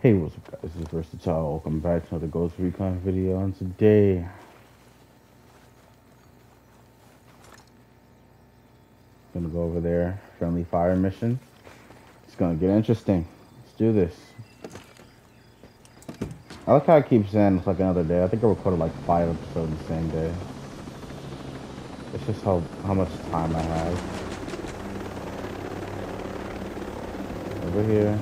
Hey, what's up guys? This is Versatile. Welcome back to another Ghost Recon video. And today, I'm gonna go over there. Friendly fire mission. It's gonna get interesting. Let's do this. I like how I keep saying it's like another day. I think I recorded like five episodes the same day. It's just how how much time I have. Over here.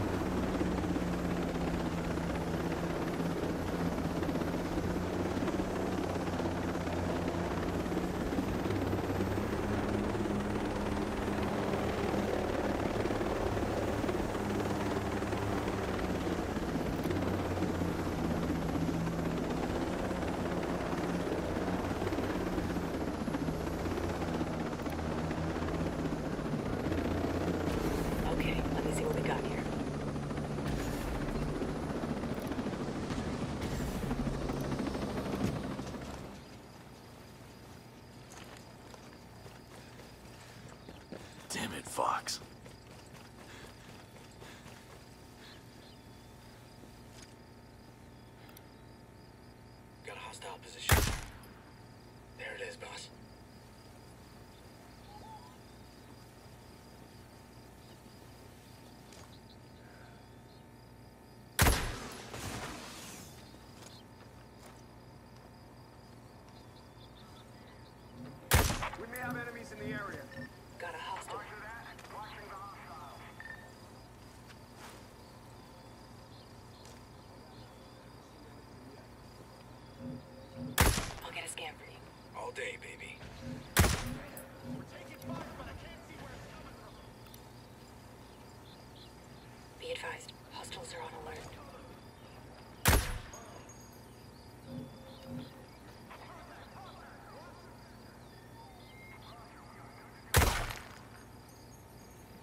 We may have enemies in the area. Got a hostile. Roger that. Watching the hostiles. I'll get a scan for you. All day, baby. We're taking fire, but I can't see where it's coming from. Be advised, hostiles are on alert.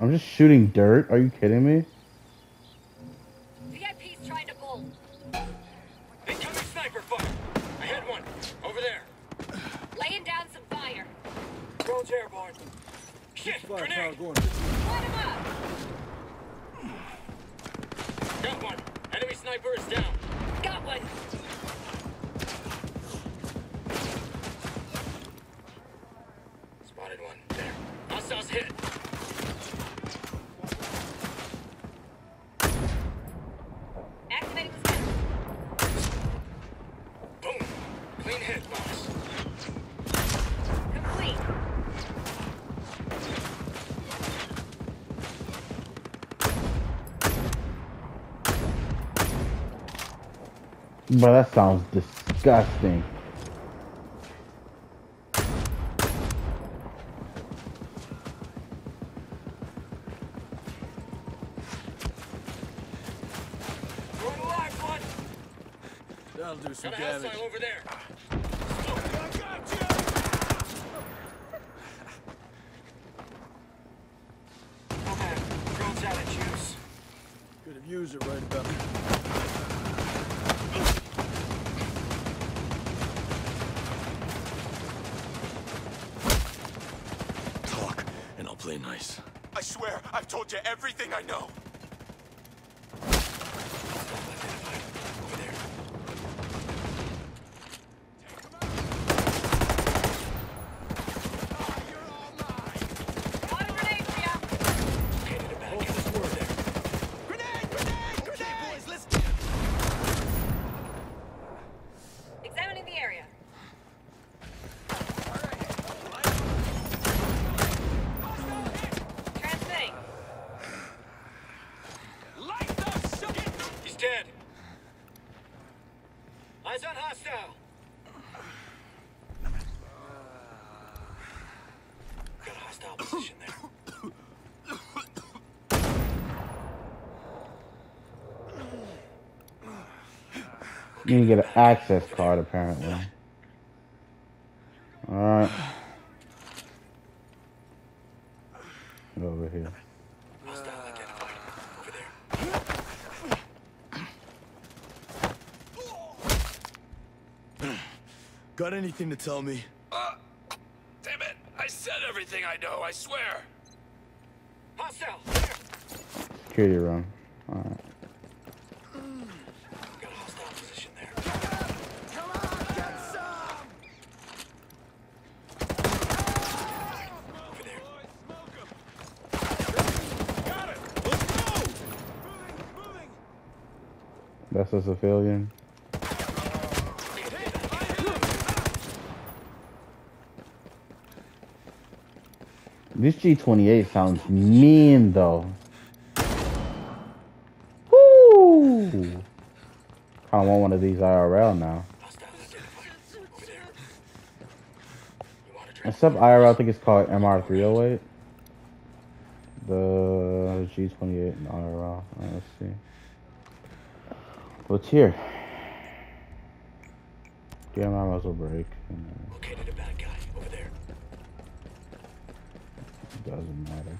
I'm just shooting dirt. Are you kidding me? VIP's trying to pull. Incoming sniper fire! I had one. Over there. Laying down some fire. Drone's airborne. Shit! Grenade! Light him up. Got one. Enemy sniper is down. Got one. Spotted one. There. Hostiles hit. Activating the scan. Boom. Clean hit, boss. Complete. Bro, that sounds disgusting. Throwing a live one. That'll do some Got a damage. hostile over there. Okay. Drone's out of juice. Could have used it right about now. And nice. I swear, I've told you everything I know. Over there. Got a grenade for ya. Okay, need a back end. Over there. Grenade! Grenade! Grenade! boys, let's Examining the area. Transmitting. light the shit! He's dead. Eyes on hostile. Got a hostile position there. You get an access card, apparently. got anything to tell me? Uh, damn it! I said everything I know, I swear! Here you wrong. Alright. That's a civilian. This G28 sounds mean though. Woo! Kinda want one of these IRL now. Except IRL, I think it's called MR308. The G28 and IRL. Alright, let's see. What's here? Yeah, my muzzle brake. Doesn't matter.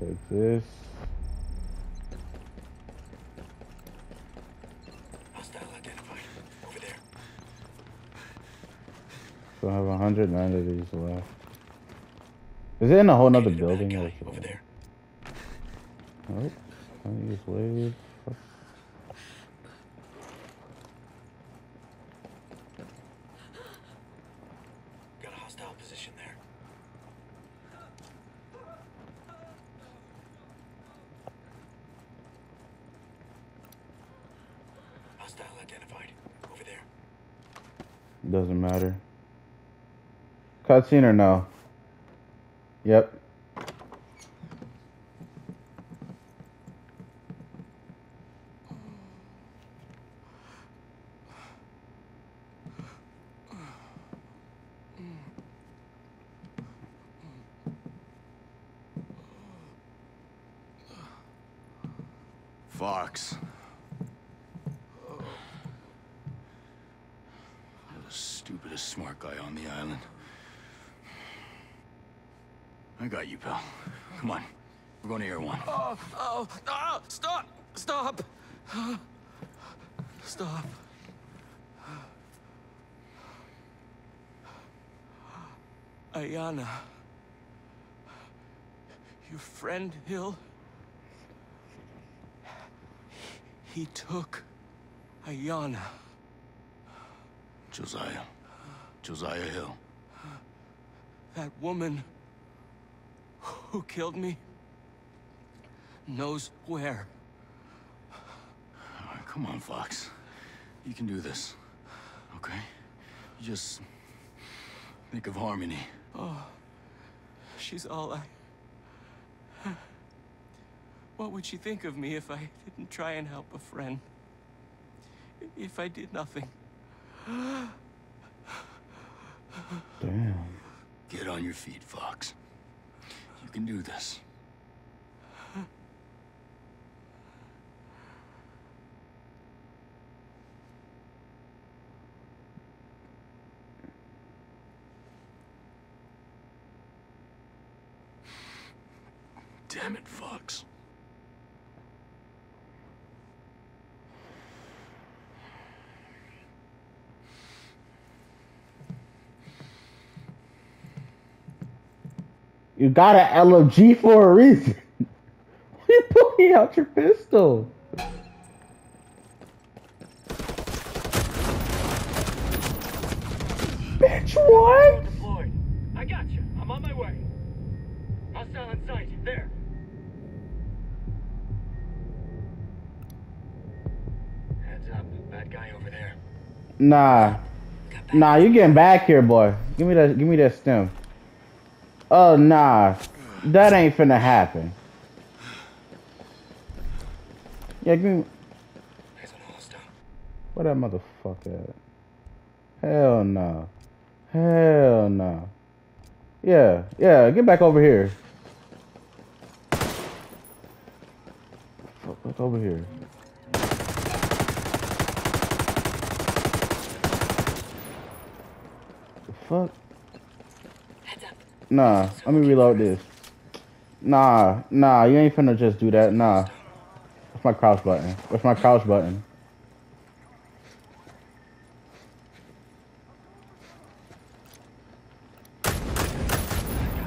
Take this. Hostile identified. Over there. So I have 109 of these left. Is it in a whole nother Located a bad building? or guy. is it- Over there. Nope. I use wave. Fuck. Got a hostile position there. Hostile identified. Over there. Doesn't matter. Cutscene or no? Yep. Fox. You're the stupidest smart guy on the island. I got you, pal. Come on. We're going to Air One. Oh, oh, oh, stop! Stop! Stop. Ayana. Your friend, Hill? He took Ayana. Josiah. Josiah Hill. That woman who killed me knows where. Right, come on, Fox. You can do this. Okay? You just think of Harmony. Oh, she's all I. What would she think of me if I didn't try and help a friend? If I did nothing? Damn. Get on your feet, Fox. You can do this. Damn it, Fox. You got an LMG for a reason. Why you pulling out your pistol? Bitch, what? Deployed. I got you. I'm on my way. Hostile in sight. There. Heads up. Bad guy over there. Nah. Nah, you getting back here, boy. Give me that give me that stem. Oh nah. That ain't finna happen. Yeah, give me where that motherfucker at? Hell no. Hell no. Yeah, yeah, get back over here. Fuck, over here. The fuck? Nah, let me reload this. Nah, nah, you ain't finna just do that. Nah. What's my crouch button? What's my crouch button?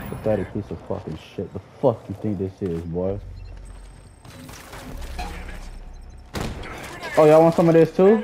Pathetic piece of fucking shit. The fuck you think this is, boy? Oh, y'all want some of this too?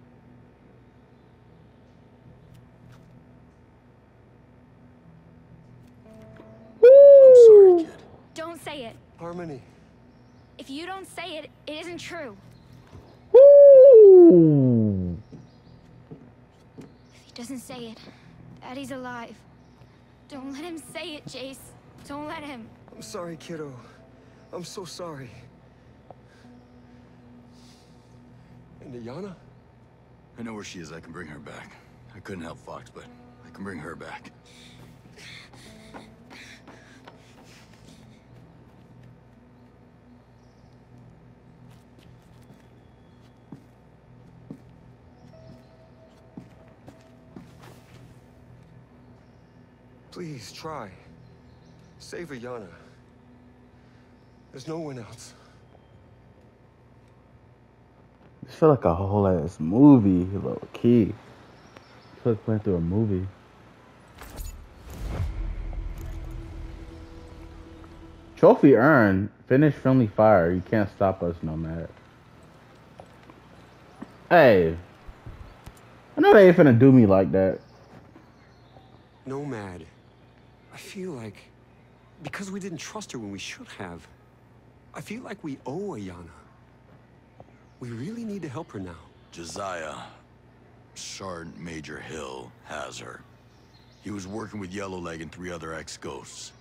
Harmony. If you don't say it, it isn't true. Woo! If he doesn't say it, Daddy's alive. Don't let him say it, Jace. Don't let him. I'm sorry, kiddo. I'm so sorry. And Ayana? I know where she is. I can bring her back. I couldn't help Fox, but I can bring her back. Please, try. Save Ayana. There's no one else. This feel like a whole ass movie, low key. I feel like playing through a movie. Trophy earned. Finish friendly fire. You can't stop us, Nomad. Hey. I know they ain't finna do me like that. Nomad. I feel like because we didn't trust her when we should have, I feel like we owe Ayana. We really need to help her now. Josiah, Sergeant Major Hill, has her. He was working with Yellowleg and three other ex-ghosts.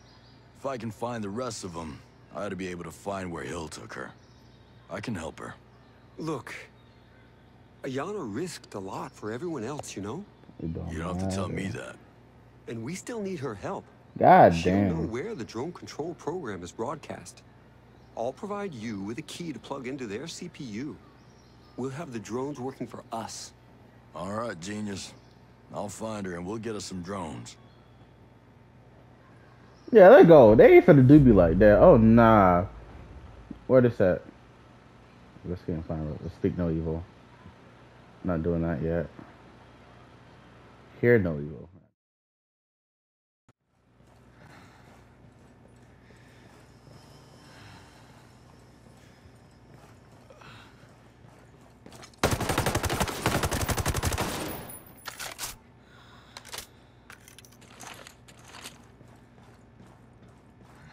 If I can find the rest of them, I ought to be able to find where Hill took her. I can help her. Look, Ayana risked a lot for everyone else, you know? You don't have to tell me that. And we still need her help. God She'll know where the drone control program is broadcast. I'll provide you with a key to plug into their CPU. We'll have the drones working for us. All right, genius. I'll find her and we'll get us some drones. Yeah, let go. They ain't finna do me like that. Oh nah. Where this at? Let's see and find Let's speak no evil. Not doing that yet. Hear no evil.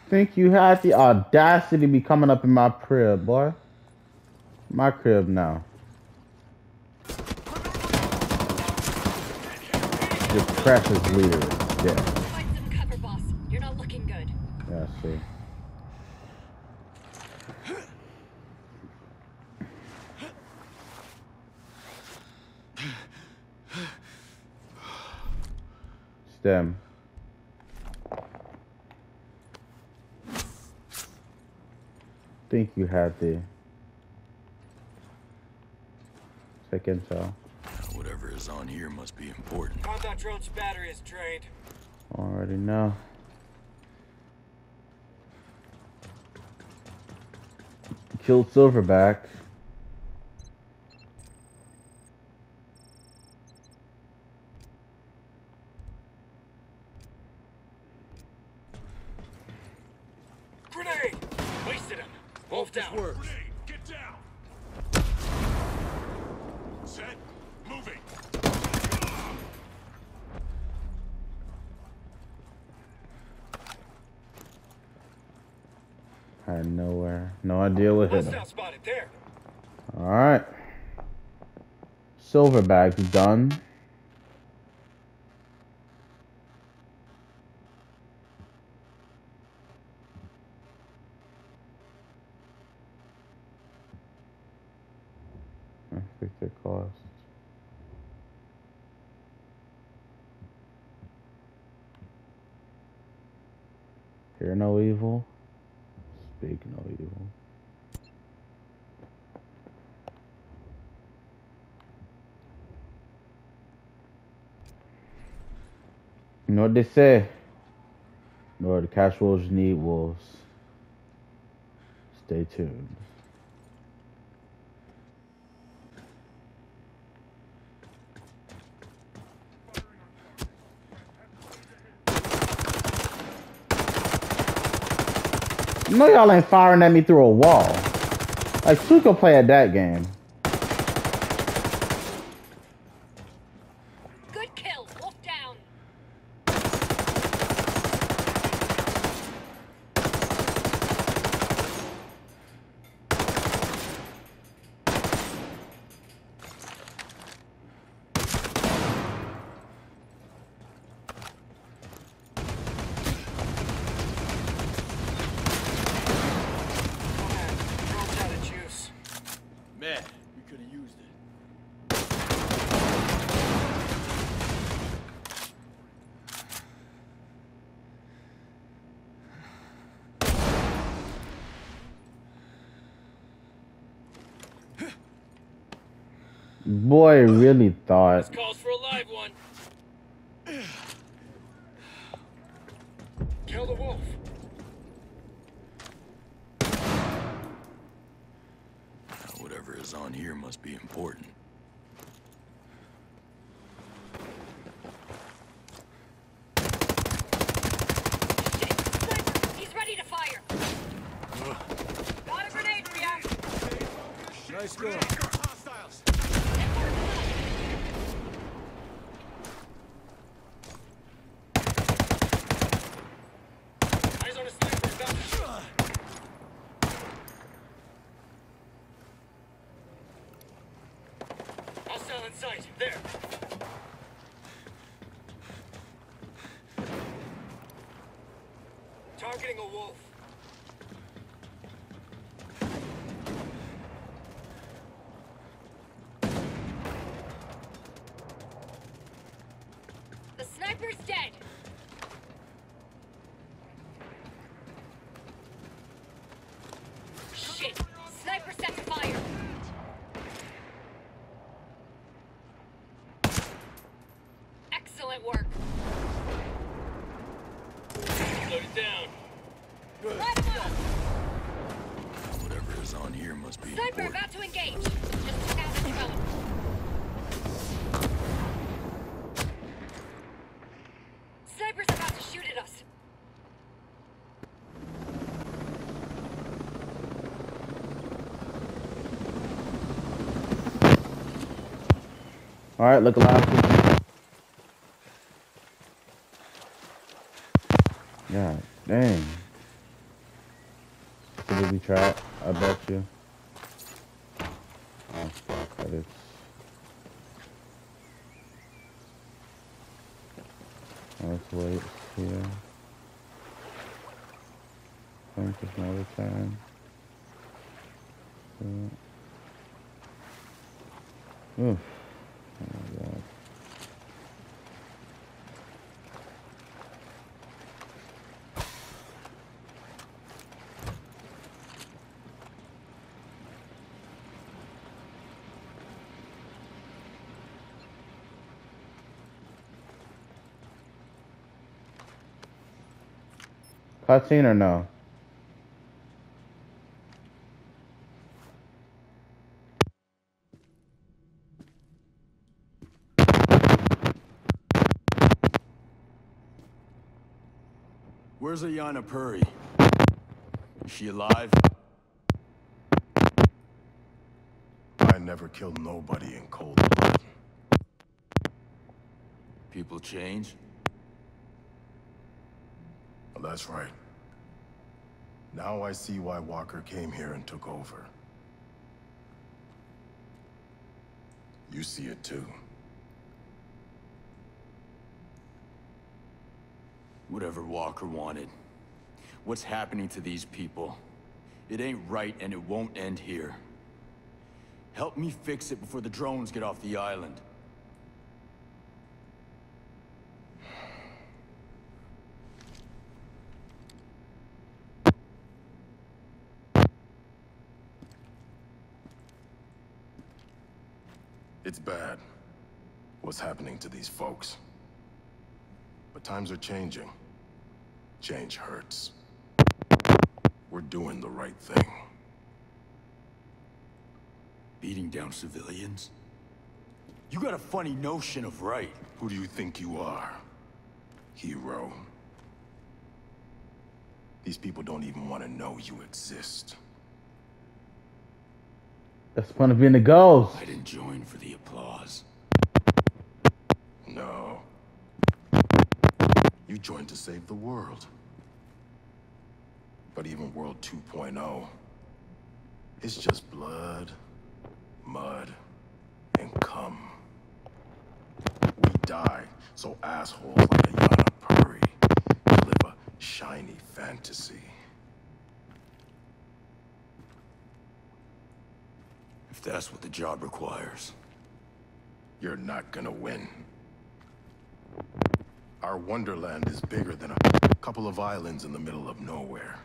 Think you had the audacity to be coming up in my crib, boy. My crib now. Just precious leader. Yeah, Find some cover, boss. You're not looking good. yeah, I see. Stem. Think you have the check intel. Whatever is on here must be important. Combat drone's battery is drained. Already know. Killed Silverback. Grenade! Wasted him. Wolf down. Works. Get down! Set. Moving. Had nowhere. No idea what hit him. Hostile spotted there. Alright. Silverback's done. Victor cost. Hear no evil. Speak no evil. You know what they say? Lord, the cash wolves need wolves. Stay tuned. No, y'all ain't firing at me through a wall. Like, Suko play at that game. Good kill. Wolf down. Drone's out of juice. Man, we could have used it. Boy really thought. Calls for a live one. Kill the wolf. Whatever is on here must be important. Sniper, he's ready to fire. Got a grenade for ya. Nice go. Eyes on a sniper. About to shoot. Hostile in sight. There. Targeting a wolf. Sniper's dead. Alright, look alive. God dang. Did we try it? I bet you. Oh, fuck, that is. Let's wait here. Think it's another time. Uh, Oof. Cutscene or no? Where's Ayana Puri? Is she alive? I never killed nobody in cold blood. People change? Well, that's right. Now I see why Walker came here and took over. You see it too. Whatever Walker wanted. What's happening to these people? It ain't right and it won't end here. Help me fix it before the drones get off the island. It's bad. What's happening to these folks? But times are changing. Change hurts. We're doing the right thing. Beating down civilians? You got a funny notion of right. Who do you think you are? Hero. These people don't even want to know you exist. That's the point of being a ghost. I didn't join for the applause. No. You joined to save the world. But even World 2.0, it's just blood, mud, and cum. We die so assholes like Ayana Puri live a shiny fantasy. If that's what the job requires. You're not gonna win. Our wonderland is bigger than a couple of islands in the middle of nowhere.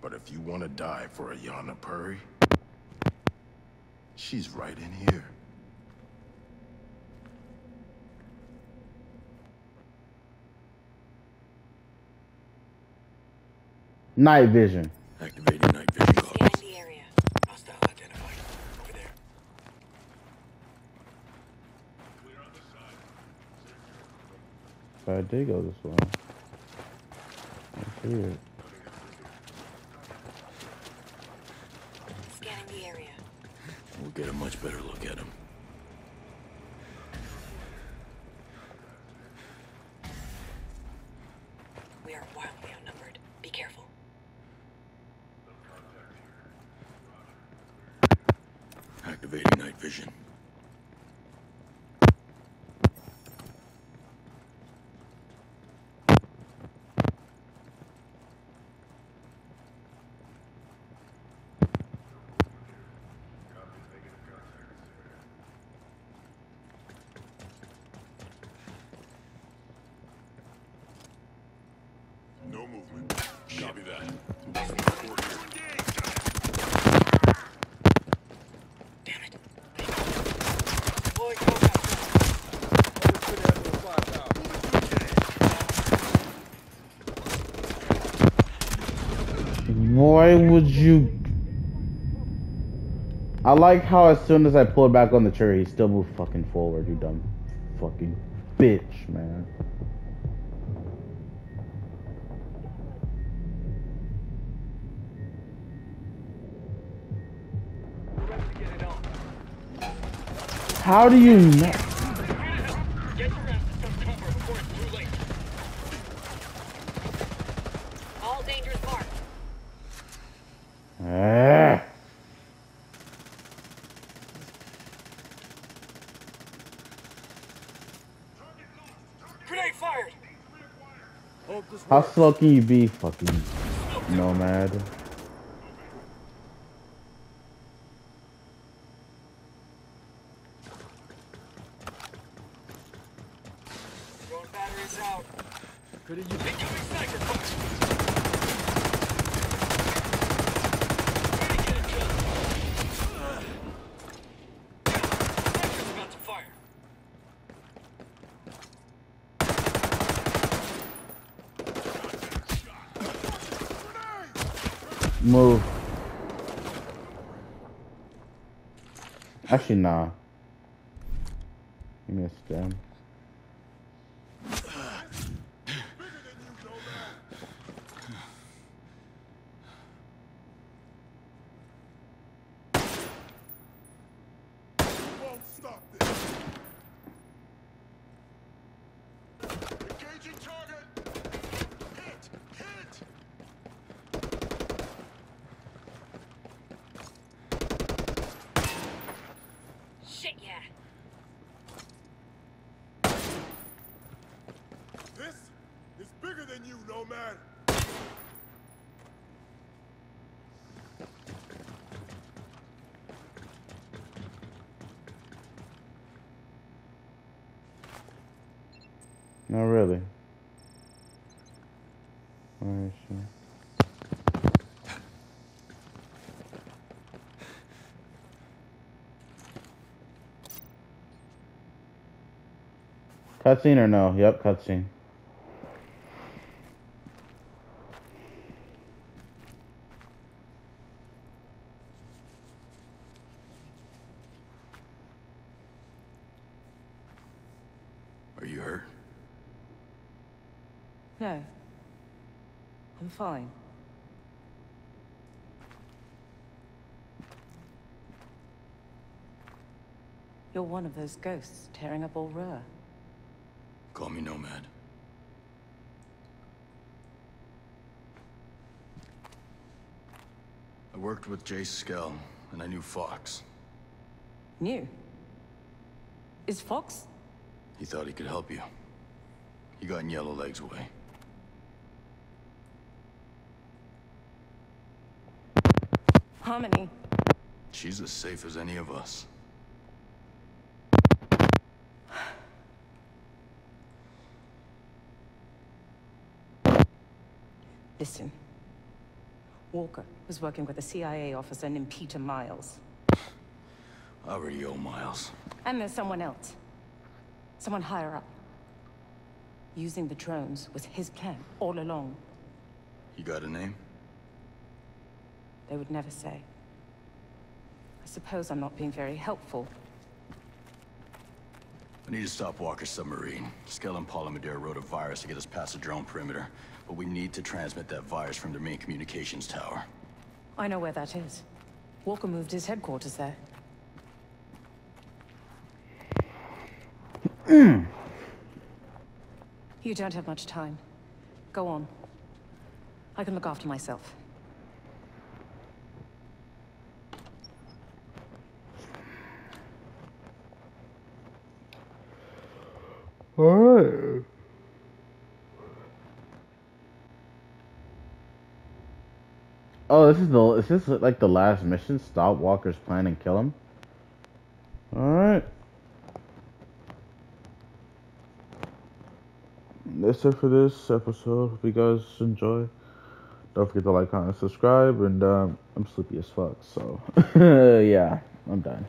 But if you want to die for Ayana Puri, she's right in here. Night vision. Activating night vision Scanning goggles. the area. Hostile identified. Over there. I did go this way. Scanning the area. We'll get a much better look at him. We are wildly outnumbered. Be careful. Activating night vision. No movement. Copy that. Why would you? I like how as soon as I pulled back on the trigger, he still moved fucking forward. You dumb fucking bitch, man. Late. do you marked. Ah. Grenade fired. How slow can you be, fucking nomad? Throwing batteries out. Incoming sniper fire. Way to get it done. Sniper's about to fire. Move. Actually, nah. Give me a stem. Won't stop this. Engaging target. Hit! Hit! Shit, yeah. This is bigger than you, Nomad. Not really. Where is she? Cutscene or no? Yep, cutscene. Are you hurt? No. I'm fine. You're one of those ghosts tearing up Aurora. Call me Nomad. I worked with Jace Skell, and I knew Fox. Knew? Is Fox? He thought he could help you. He got in Yellowleg's way. Harmony. She's as safe as any of us. Listen. Walker was working with a CIA officer named Peter Miles. I already owe Miles. And there's someone else. Someone higher up. Using the drones was his plan all along. You got a name? They would never say. I suppose I'm not being very helpful. I need to stop Walker's submarine. Skell and Polymader wrote a virus to get us past the drone perimeter. But we need to transmit that virus from their main communications tower. I know where that is. Walker moved his headquarters there. you don't have much time. Go on. I can look after myself. Alright. Oh, this is the is this like the last mission? Stop Walker's plan and kill him. All right. That's it for this episode. Hope you guys enjoy. Don't forget to like, comment, subscribe, and um, I'm sleepy as fuck. So yeah, I'm done.